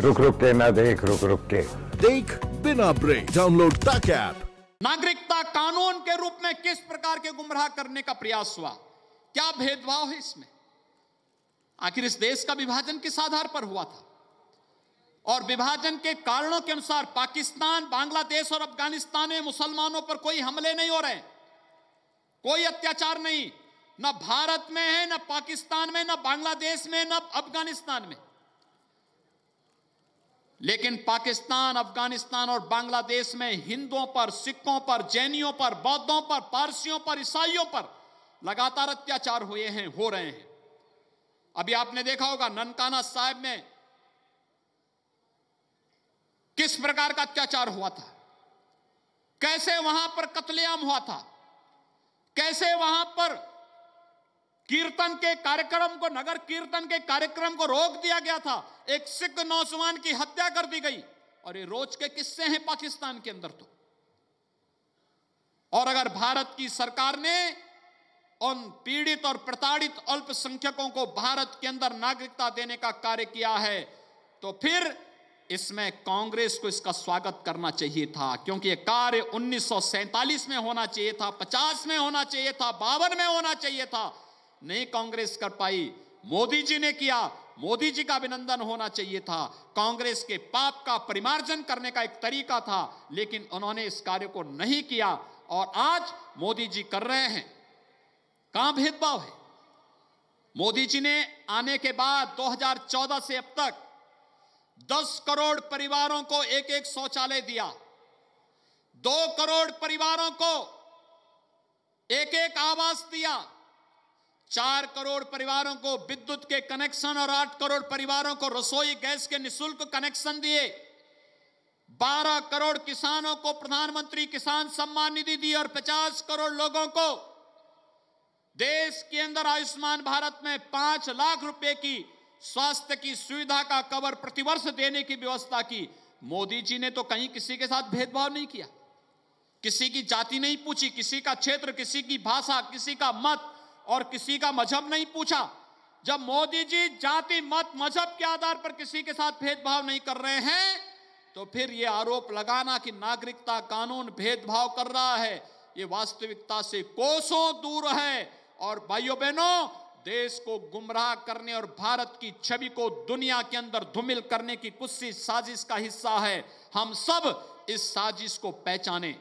रुक रुक के ना देख रुक रुक के। देख बिना ब्रेक। डाउनलोड तक ऐप। नागरिकता कानून के रूप में किस प्रकार के गुमराह करने का प्रयास हुआ? क्या भेदभाव है इसमें? आखिर इस देश का विभाजन किस आधार पर हुआ था? और विभाजन के कारणों के अनुसार पाकिस्तान बांग्लादेश और अफ़गानिस्तान में मुसलमानों पर कोई हमले नहीं हो रहे कोई अत्याचार नहीं। न भारत में है न पाकिस्तान में न बांग्लादेश में न अफ़गानिस्तान में। लेकिन पाकिस्तान, अफ़गानिस्तान और बांग्लादेश में हिंदुओं पर, सिखों पर, जैनियों पर, बौद्धों पर, पारसियों पर, ईसाइयों पर लगातार अत्याचार हुए हैं, हो रहे हैं। अभी आपने देखा होगा ननकाना साहब में किस प्रकार का अत्याचार हुआ था? कैसे वहाँ पर कत्लेआम हुआ था? कैसे वहाँ पर कीर्तन के कार्यक्रम को, नगर कीर्तन के कार्यक्रम को रोक दिया गया था। एक सिख नौजवान की हत्या कर दी गई। और ये रोज के किस्से हैं पाकिस्तान के अंदर तो। और अगर भारत की सरकार ने उन पीड़ित और प्रताड़ित अल्पसंख्यकों को भारत के अंदर नागरिकता देने का कार्य किया है तो फिर इसमें कांग्रेस को इसका स्वागत करना चाहिए था। क्योंकि यह कार्य उन्नीस में होना चाहिए था 50 में होना चाहिए था, बावन में होना चाहिए था। नहीं कांग्रेस कर पाई। मोदी जी ने किया। मोदी जी का अभिनंदन होना चाहिए था। कांग्रेस के पाप का परिमार्जन करने का एक तरीका था, लेकिन उन्होंने इस कार्य को नहीं किया। और आज मोदी जी कर रहे हैं। कहाँ भेदभाव है? मोदी जी ने आने के बाद 2014 से अब तक 10 करोड़ परिवारों को एक एक शौचालय दिया। दो करोड़ परिवारों को एक एक आवास दिया। चार करोड़ परिवारों को विद्युत के कनेक्शन और आठ करोड़ परिवारों को रसोई गैस के निशुल्क कनेक्शन दिए। बारह करोड़ किसानों को प्रधानमंत्री किसान सम्मान निधि दी और पचास करोड़ लोगों को देश के अंदर आयुष्मान भारत में पाँच लाख रुपए की स्वास्थ्य की सुविधा का कवर प्रतिवर्ष देने की व्यवस्था की। मोदी जी ने तो कहीं किसी के साथ भेदभाव नहीं किया। किसी की जाति नहीं पूछी, किसी का क्षेत्र, किसी की भाषा, किसी का मत और किसी का मज़हब नहीं पूछा। जब मोदी जी जाति, मत, मज़हब के आधार पर किसी के साथ भेदभाव नहीं कर रहे हैं तो फिर यह आरोप लगाना कि नागरिकता कानून भेदभाव कर रहा है यह वास्तविकता से कोसों दूर है। और भाइयों बहनों देश को गुमराह करने और भारत की छवि को दुनिया के अंदर धूमिल करने की कुछ साजिश का हिस्सा है। हम सब इस साजिश को पहचानें।